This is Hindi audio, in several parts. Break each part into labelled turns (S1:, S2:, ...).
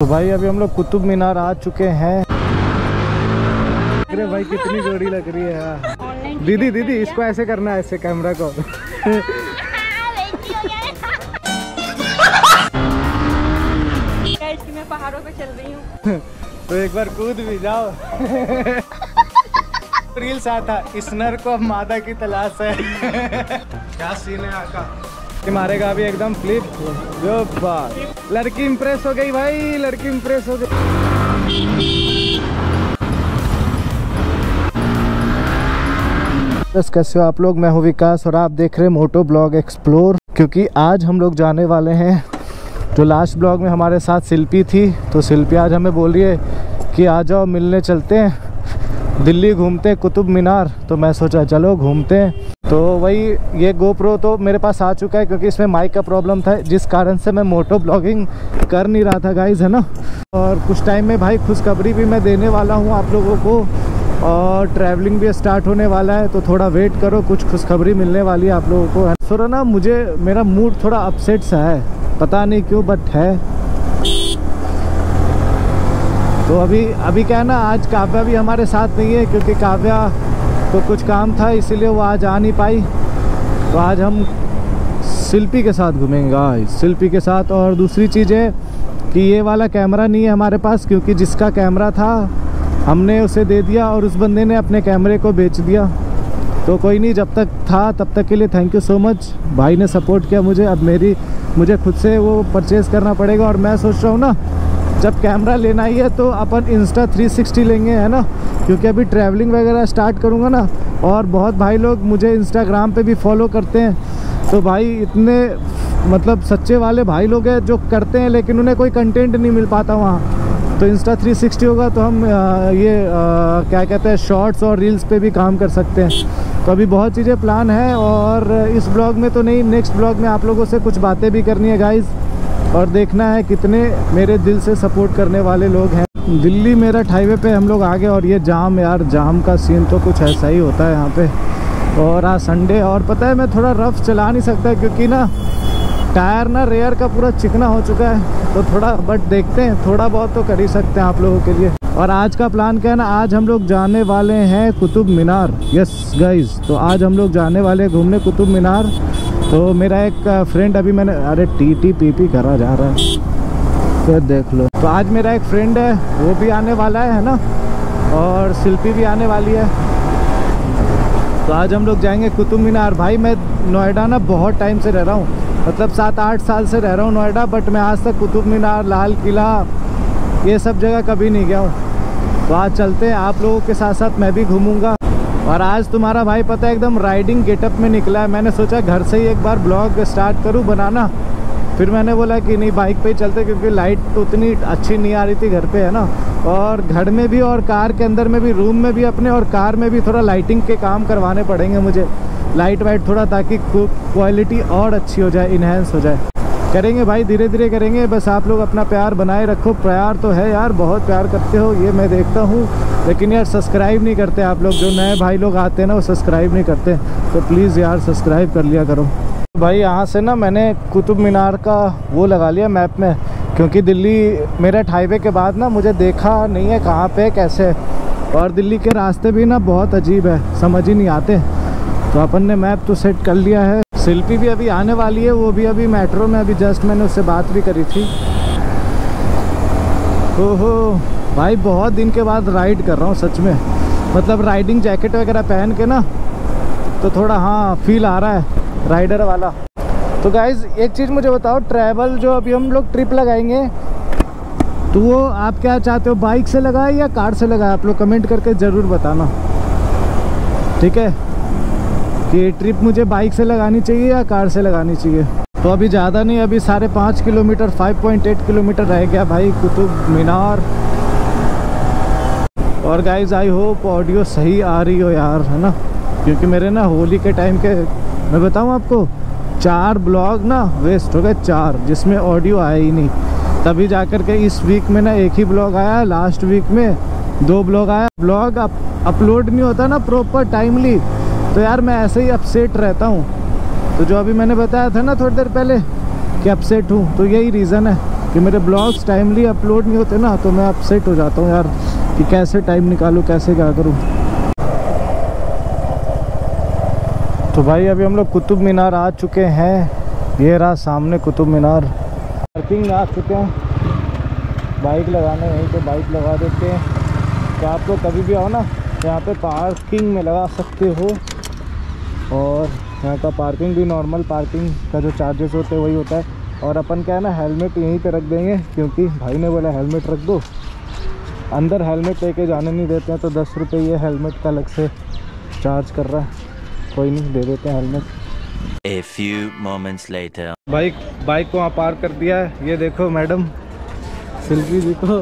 S1: तो भाई अभी हम लोग कुतुब मीनार आ चुके हैं। अरे भाई कितनी जोड़ी लग रही है दीदी दीदी इसको ऐसे करना है ऐसे कैमरा को।
S2: मैं पहाड़ों पे चल रही हूँ।
S1: तो एक बार कूद भी जाओ। रील्स आया था इसनर को अब मादा की तलाश है। क्या सीन है आका ये मारेगा अभी एकदम फ्लिप जो बात। लड़की इंप्रेस हो गई भाई, लड़की इंप्रेस हो गई। बस कैसे हो आप लोग? मैं हूँ विकास और आप देख रहे हैं मोटो ब्लॉग एक्सप्लोर क्योंकि आज हम लोग जाने वाले हैं जो लास्ट ब्लॉग में हमारे साथ शिल्पी थी। तो शिल्पी आज हमें बोल रही है कि आ जाओ, मिलने चलते हैं। दिल्ली घूमते कुतुब मीनार। तो मैं सोचा, चलो घूमते हैं। तो वही, ये गोप्रो तो मेरे पास आ चुका है, क्योंकि इसमें माइक का प्रॉब्लम था, जिस कारण से मैं मोटो ब्लॉगिंग कर नहीं रहा था गाइज़ है ना? और कुछ टाइम में भाई खुशखबरी भी मैं देने वाला हूँ आप लोगों को, और ट्रैवलिंग भी स्टार्ट होने वाला है तो थोड़ा वेट करो, कुछ खुशखबरी मिलने वाली है आप लोगों को सो ना? मुझे, मेरा मूड थोड़ा अपसेट सा है, पता नहीं क्यों बट है। तो अभी अभी क्या है ना, आज काव्या भी हमारे साथ नहीं है, क्योंकि काव्या को कुछ काम था, इसीलिए वो आज आ नहीं पाई। तो आज हम शिल्पी के साथ घूमेंगे शिल्पी के साथ और दूसरी चीज़ है कि ये वाला कैमरा नहीं है हमारे पास, क्योंकि जिसका कैमरा था, हमने उसे दे दिया और उस बंदे ने अपने कैमरे को बेच दिया। तो कोई नहीं, जब तक था, तब तक के लिए थैंक यू सो मच भाई ने सपोर्ट किया मुझे, अब मेरी, मुझे खुद से वो परचेज़ करना पड़ेगा और मैं सोच रहा हूँ ना जब कैमरा लेना ही है तो अपन इंस्टा 360 लेंगे, है ना? क्योंकि अभी ट्रैवलिंग वगैरह स्टार्ट करूँगा ना, और बहुत भाई लोग मुझे इंस्टाग्राम पे भी फॉलो करते हैं। तो भाई, इतने मतलब सच्चे वाले भाई लोग हैं जो करते हैं, लेकिन उन्हें कोई कंटेंट नहीं मिल पाता वहाँ। तो इंस्टा 360 होगा तो हम ये क्या कहते हैं शॉर्ट्स और रील्स पे भी काम कर सकते हैं। तो अभी बहुत चीज़ें प्लान है, और इस ब्लॉग में तो नहीं नेक्स्ट ब्लॉग में आप लोगों से कुछ बातें भी करनी है गाइज़ और देखना है कितने मेरे दिल से सपोर्ट करने वाले लोग हैं। दिल्ली मेरठ हाईवे पे हम लोग आ गए और ये जाम यार, जाम का सीन तो कुछ ऐसा ही होता है यहाँ पे। और आज संडे और पता है मैं थोड़ा रफ चला नहीं सकता क्योंकि ना टायर ना रेयर का पूरा चिकना हो चुका है तो थोड़ा बट देखते हैं, थोड़ा बहुत तो कर ही सकते हैं आप लोगों के लिए। और आज का प्लान क्या है ना, आज हम लोग जाने वाले हैं कुतुब मीनार। यस गाइज़ तो आज हम लोग जाने वाले हैं घूमने कुतुब मीनार। तो मेरा एक फ्रेंड अभी मैंने अरे टी टी पी पी करा जा रहा है। फिर देख लो। तो आज मेरा एक फ्रेंड है वो भी आने वाला है, है ना? और शिल्पी भी आने वाली है। तो आज हम लोग जाएँगे कुतुब मीनार। भाई मैं नोएडा ना बहुत टाइम से रह रहा हूँ। मतलब सात आठ साल से रह रहा हूँ नोएडा बट मैं आज तक कुतुब मीनार लाल किला ये सब जगह कभी नहीं गया हूँ। तो आज चलते हैं। आप लोगों के साथ साथ मैं भी घूमूँगा। और आज तुम्हारा भाई पता है एकदम राइडिंग गेटअप में निकला है। मैंने सोचा घर से ही एक बार ब्लॉग स्टार्ट करूँ बनाना। फिर मैंने बोला कि नहीं बाइक पे ही चलते क्योंकि लाइट तो उतनी अच्छी नहीं आ रही थी घर पे, है ना? और घर में भी और कार के अंदर में भी रूम में भी अपने और कार में भी थोड़ा लाइटिंग के काम करवाने पड़ेंगे मुझे। लाइट वाइट थोड़ा ताकि क्वालिटी और अच्छी हो जाए इन्हेंस हो जाए। करेंगे भाई धीरे धीरे करेंगे। बस आप लोग अपना प्यार बनाए रखो। प्यार तो है यार, बहुत प्यार करते हो, ये मैं देखता हूँ। लेकिन यार सब्सक्राइब नहीं करते आप लोग। जो नए भाई लोग आते हैं ना, वो सब्सक्राइब नहीं करते। तो प्लीज़ यार सब्सक्राइब कर लिया करो। भाई, यहाँ से ना मैंने कुतुब मीनार का वो लगा लिया मैप में, क्योंकि दिल्ली मेरठ हाईवे के बाद ना मुझे देखा नहीं है कहाँ पे, कैसे और दिल्ली के रास्ते भी ना बहुत अजीब है, समझ ही नहीं आते। तो अपन ने मैप तो सेट कर लिया है। शिल्पी भी अभी आने वाली है, वो भी अभी मेट्रो में, अभी जस्ट मैंने उससे बात भी करी थी। ओहो! भाई, बहुत दिन के बाद राइड कर रहा हूँ सच में। मतलब राइडिंग जैकेट वगैरह पहन के ना तो थोड़ा हाँ फील आ रहा है राइडर वाला। तो गाइज़ एक चीज़ मुझे बताओ ट्रैवल जो अभी हम लोग ट्रिप लगाएँगे तो वो आप क्या चाहते हो बाइक से लगाए या कार से लगाए? आप लोग कमेंट करके ज़रूर बताना। ठीक है? कि ट्रिप मुझे बाइक से लगानी चाहिए या कार से लगानी चाहिए? तो अभी ज़्यादा नहीं, अभी साढ़े पाँच किलोमीटर 5.8 किलोमीटर रह गया भाई, कुतुब मीनार। और गाइज़ आई होप ऑडियो सही आ रही हो यार है ना? क्योंकि मेरे ना होली के टाइम के मैं बताऊँ आपको चार ब्लॉग ना वेस्ट हो गए चार जिसमें ऑडियो आया ही नहीं। तभी जा कर के इस वीक में ना एक ही ब्लॉग आया लास्ट वीक में दो ब्लॉग आया। ब्लॉग अप, अपलोड नहीं होता ना प्रॉपर टाइमली तो यार मैं ऐसे ही अपसेट रहता हूँ। तो जो अभी मैंने बताया था ना थोड़ी देर पहले कि अपसेट हूँ तो यही रीज़न है कि मेरे ब्लॉग्स टाइमली अपलोड नहीं होते ना तो मैं अपसेट हो जाता हूँ यार। कि कैसे टाइम निकालूँ, कैसे क्या करूँ? तो भाई, अभी हम लोग कुतुब मीनार आ चुके हैं। ये रहा सामने कुतुब मीनार। पार्किंग आ चुके हैं। बाइक लगाने यहीं पे बाइक लगा देते हैं। तो आप लोग कभी भी आओ ना, यहाँ पे पार्किंग में लगा सकते हो। और यहाँ का पार्किंग भी नॉर्मल पार्किंग का जो चार्जेस होते हैं, वही होता है। और अपन क्या है ना हेलमेट यहीं पे रख देंगे, क्योंकि भाई ने बोला हेलमेट रख दो। अंदर हेलमेट लेके जाने नहीं देते हैं तो दस रुपये ये हेलमेट का अलग से चार्ज कर रहा है। कोई नहीं दे देते हैं helmet.
S3: A few moments later.
S1: Bike bike को वहाँ पार कर दिया है। ये देखो मैडम सिल्वी जी को।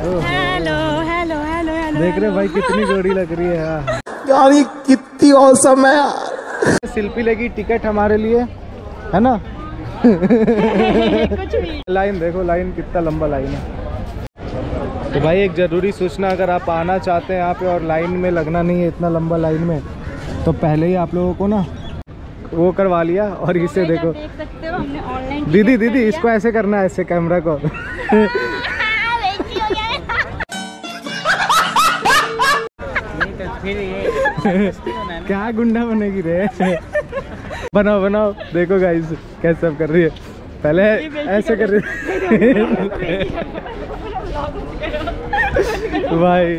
S2: हेलो हेलो हेलो हेलो
S1: देख रहे भाई कितनी जोड़ी लग रही है यार।
S4: यार ये कितनी औसम है यार।
S1: शिल्पी लेगी टिकट हमारे लिए है ना? लाइन देखो लाइन कितना लंबा लाइन है। तो भाई एक ज़रूरी सूचना अगर आप आना चाहते हैं यहाँ पे और लाइन में लगना नहीं है इतना लंबा लाइन में तो पहले ही आप लोगों को ना वो करवा लिया और इसे देखो
S2: हो
S1: दीदी दीदी इसको ऐसे करना है ऐसे कैमरा को क्या गुंडा बनेगी रे बनाओ बनाओ देखो गाइस कैसे अब कर रही है पहले ऐसे कर रही है भाई,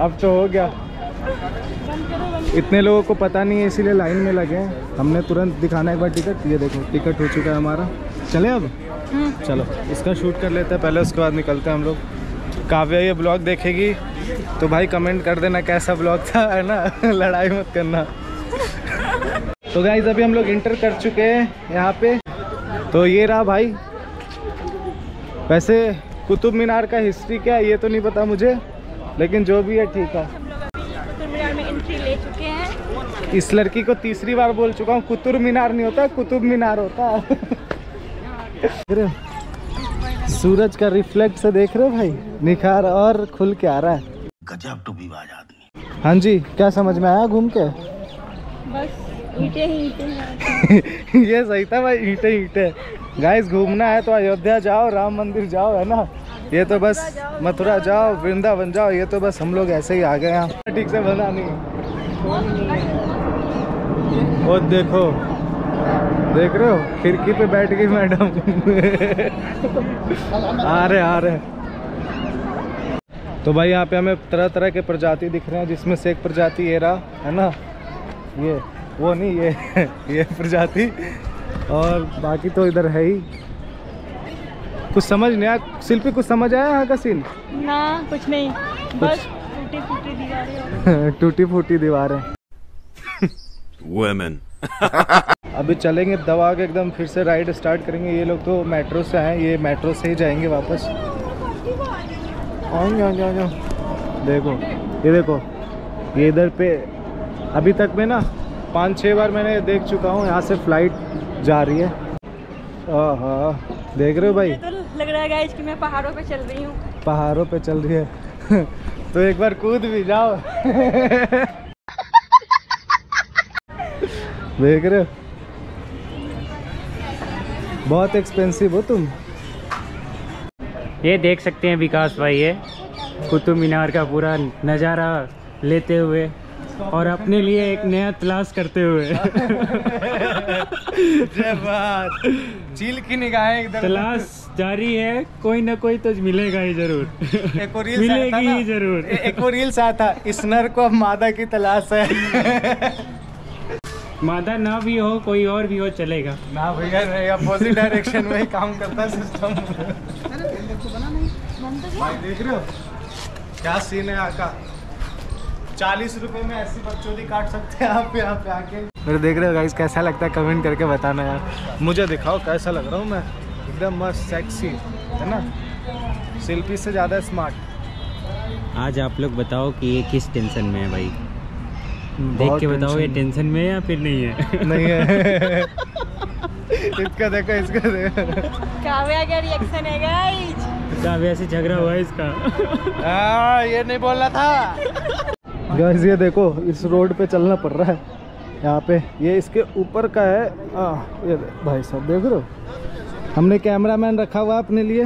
S1: अब तो हो गया। इतने लोगों को पता नहीं है, इसीलिए लाइन में लगे हैं। हमने तुरंत दिखाना एक बार टिकट ये देखो टिकट हो चुका है हमारा। चले अब? चलो, इसका शूट कर लेते हैं पहले, उसके बाद निकलते हैं हम लोग। काव्या ये ब्लॉग देखेगी तो भाई कमेंट कर देना कैसा ब्लॉग था, है ना? लड़ाई मत करना। तो गाइज़ अभी हम लोग इंटर कर चुके हैं यहाँ पे। तो ये रहा भाई। वैसे कुतुब मीनार का हिस्ट्री क्या है ये तो नहीं पता मुझे लेकिन जो भी है ठीक है।
S2: कुतुब मीनार में एंट्री ले चुके हैं।
S1: इस लड़की को तीसरी बार बोल चुका हूँ कुतुब मीनार नहीं होता कुतुब मीनार होता। है? सूरज का रिफ्लेक्ट से देख रहे हो भाई? निखार और खुल के आ रहा है।
S4: गजब
S1: हाँ जी क्या समझ में आया घूम के?
S2: बस। ईटे ईटे
S1: ये सही था भाई ईटे ईटे। गाइस घूमना है तो अयोध्या जाओ राम मंदिर जाओ है ना? ये तो बस मथुरा जाओ वृंदावन जाओ ये तो बस हम लोग ऐसे ही आ गए यहाँ ठीक से बना नहीं। और देखो देख रहे हो? खिड़की पे बैठ गई मैडम। आ रहे आ रहे। तो भाई यहाँ पे हमें तरह तरह के प्रजाति दिख रहे हैं जिसमें से एक प्रजाति ये रहा है ना? ये। वो नहीं ये ये प्रजाति। और बाकी तो इधर है ही। कुछ समझ नहीं आया शिल्पी कुछ समझ आया यहाँ का सीन
S2: ना कुछ नहीं। बस टूटी फूटी दीवारें
S1: टूटी फूटी दीवारें. अभी चलेंगे दवा के एकदम फिर से राइड स्टार्ट करेंगे। ये लोग तो मेट्रो से आए ये मेट्रो से ही जाएँगे वापस। आएँगे आएँगे आएँगे। देखो ये देखो ये इधर पे अभी तक में ना पाँच छः बार मैंने देख चुका हूँ यहाँ से फ़्लाइट जा रही है। हाँ देख रहे हो भाई?
S2: तो लग रहा है गाइस कि मैं पहाड़ों पे चल रही हूँ।
S1: पहाड़ों पे चल रही है। तो एक बार कूद भी जाओ। देख रहे हो? बहुत एक्सपेंसिव हो तुम।
S5: ये देख सकते हैं विकास भाई ये कुतुब मीनार का पूरा नज़ारा लेते हुए। और अपने लिए एक नया तलाश करते हुए।
S1: चील की निगाहें इधर
S5: तलाश जारी है कोई ना कोई तो मिलेगा ही ज़रूर।
S1: एक था
S5: मिलेगी ही ज़रूर।
S1: ए- एक और रील्स आया था इस नर को अब मादा की तलाश है।
S5: मादा ना भी हो कोई और भी हो चलेगा।
S1: ना भैया नहीं अपोजिट डायरेक्शन में ही काम करता है सिस्टम देख रहे हो? क्या सीन है यहाँ का? चालीस रुपए में ऐसी बकचोदी काट सकते हैं आप यहाँ पे आके। मेरे देख रहे हो गाइस कैसा लगता है कमेंट करके बताना यार। मुझे दिखाओ कैसा लग रहा हूँ मैं। एकदम मस्त सेक्सी है ना? शिल्पी से ज़्यादा स्मार्ट
S5: आज आप लोग बताओ कि ये किस टेंशन में है भाई। देख के बताओ ये टेंशन में है या फिर नहीं है?
S1: नहीं है। इसका देखो इसका देखो।
S2: काव्या का रिएक्शन है गाइस
S5: काव्या से झगड़ा हुआ है इसका।
S1: हाँ ये नहीं बोलना था। गाइस ये देखो इस रोड पे चलना पड़ रहा है। यहाँ पे ये इसके ऊपर का है। आ, ये भाई साहब देख रहे हो? हमने कैमरामैन रखा हुआ अपने लिए।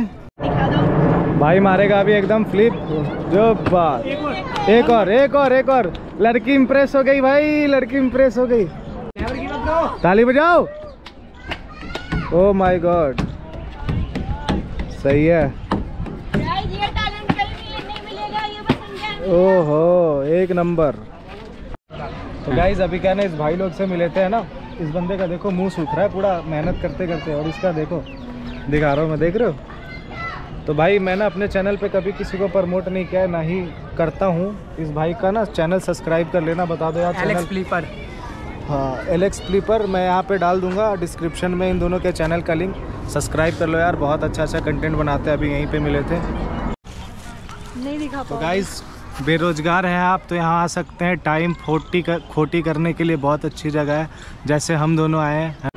S1: भाई मारेगा अभी एकदम फ्लिप जो बात। एक और एक और एक और। लड़की इम्प्रेस हो गई भाई लड़की इम्प्रेस हो गई। ताली बजाओ। ओ माय गॉड सही है
S2: ये टैलेंट कहीं नहीं मिलेगा ये बस इंडिया
S1: ओहो एक नंबर। तो गाइज़ अभी क्या ना इस भाई लोग से मिले थे है ना इस बंदे का देखो मुँह सूख रहा है पूरा मेहनत करते करते और इसका देखो दिखा रहा हूँ मैं देख रहे हो? तो भाई मैंने अपने चैनल पे कभी किसी को प्रमोट नहीं किया है ना ही करता हूँ। इस भाई का ना चैनल सब्सक्राइब कर लेना बता दो यार चैनल
S5: फ्लीपर
S1: हाँ एलेक्स प्लीपर मैं यहाँ पे डाल दूँगा डिस्क्रिप्शन में इन दोनों के चैनल का लिंक सब्सक्राइब कर लो यार बहुत अच्छा अच्छा कंटेंट बनाते हैं अभी यहीं पे मिले थे।
S2: नहीं दिखा
S1: तो गाइस बेरोजगार हैं आप तो यहाँ आ सकते हैं। टाइम फोटी कर, खोटी करने के लिए बहुत अच्छी जगह है, जैसे हम दोनों आए हैं।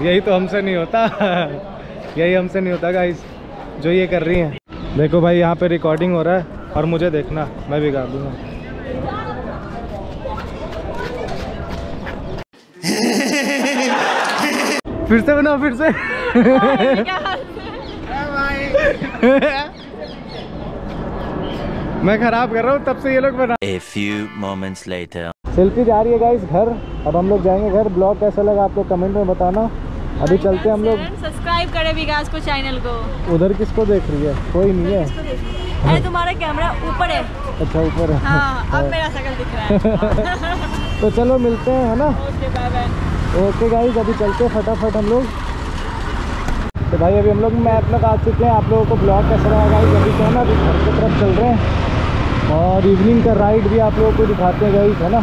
S1: यही तो हमसे नहीं होता। यही हमसे नहीं होता गाइस जो ये कर रही हैं। देखो भाई, यहाँ पे रिकॉर्डिंग हो रहा है, और मुझे देखना, मैं भी गा दूँगा। फिर से बनाओ, फिर से। मैं खराब कर रहा हूँ तब से ये लोग बना
S3: A few moments later.
S1: Selfie जा रही है गाइस घर। अब हम लोग जाएँगे घर। ब्लॉग कैसा लगा आप लोग कमेंट में बताना। अभी चलते हैं हम लोग।
S2: सब्सक्राइब करें विकास को चैनल को।
S1: उधर किसको देख रही है? कोई नहीं है।
S2: अरे तुम्हारा कैमरा ऊपर है।
S1: अच्छा ऊपर है।
S2: हाँ अब मेरा शकल दिख रहा है।
S1: तो चलो मिलते हैं है ना?
S2: ओके
S1: गाइस अभी चलते हैं फटाफट हम लोग। भाई, अभी हम लोग मैप आ चुके हैं। आप लोगों को ब्लॉग कैसा रहा गाइस अभी तो है ना घर की तरफ़ चल रहे हैं। और इवनिंग का राइड भी आप लोगों को दिखाते हैं गाइस है ना?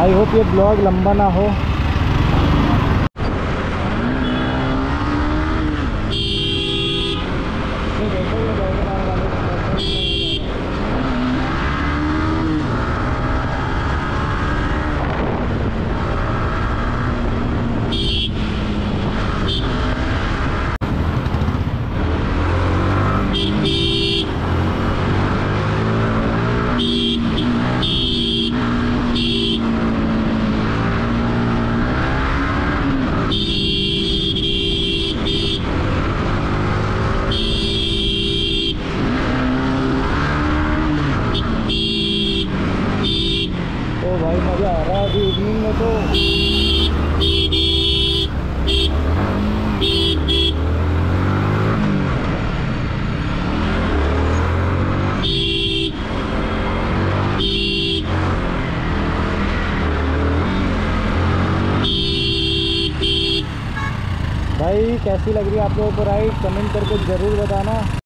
S1: आई होप ये ब्लॉग लंबा ना हो। भाई, मज़ा आ रहा है अभी इवनिंग में तो। भाई, कैसी लग रही है आप लोगों को राइड कमेंट करके ज़रूर बताना।